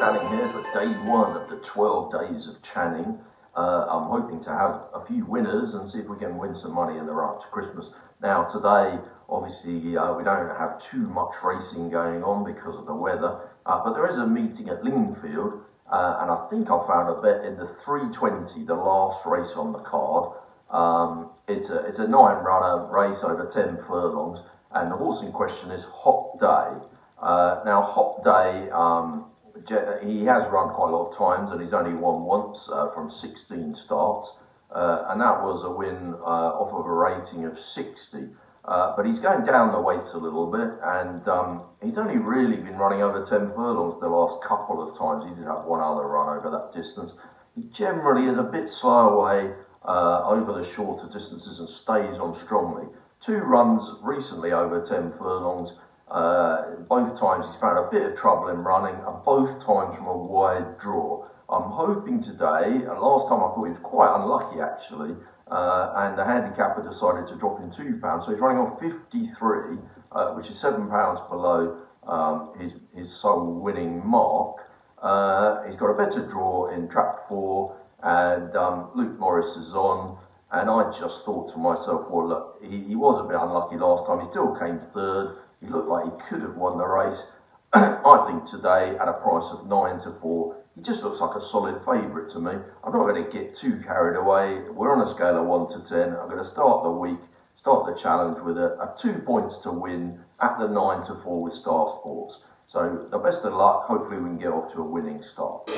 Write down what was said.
Channing here for day one of the 12 days of Channing. Uh, I'm hoping to have a few winners and see if we can win some money in the run to Christmas. Now, today, obviously, uh, we don't have too much racing going on because of the weather, uh, but there is a meeting at Lingfield, uh, and I think I found a bet in the 320, the last race on the card. Um, it's a it's a nine runner race over 10 furlongs, and the horse in question is Hot Day. Uh, now, Hot Day, um, he has run quite a lot of times and he's only won once uh, from 16 starts. Uh, and that was a win uh, off of a rating of 60. Uh, but he's going down the weights a little bit and um, he's only really been running over 10 furlongs the last couple of times. He did have one other run over that distance. He generally is a bit slow away uh, over the shorter distances and stays on strongly. Two runs recently over 10 furlongs uh, both times he's found a bit of trouble in running, and both times from a wide draw. I'm hoping today, and last time I thought he was quite unlucky actually, uh, and the handicapper decided to drop him two pounds, so he's running on 53, uh, which is seven pounds below um, his, his sole winning mark. Uh, he's got a better draw in trap four, and um, Luke Morris is on. And I just thought to myself, well, look, he, he was a bit unlucky last time. He still came third. He looked like he could have won the race. I think today, at a price of 9 to 4, he just looks like a solid favourite to me. I'm not going to get too carried away. We're on a scale of 1 to 10. I'm going to start the week, start the challenge with a, a two points to win at the 9 to 4 with Star Sports. So, the best of luck. Hopefully, we can get off to a winning start.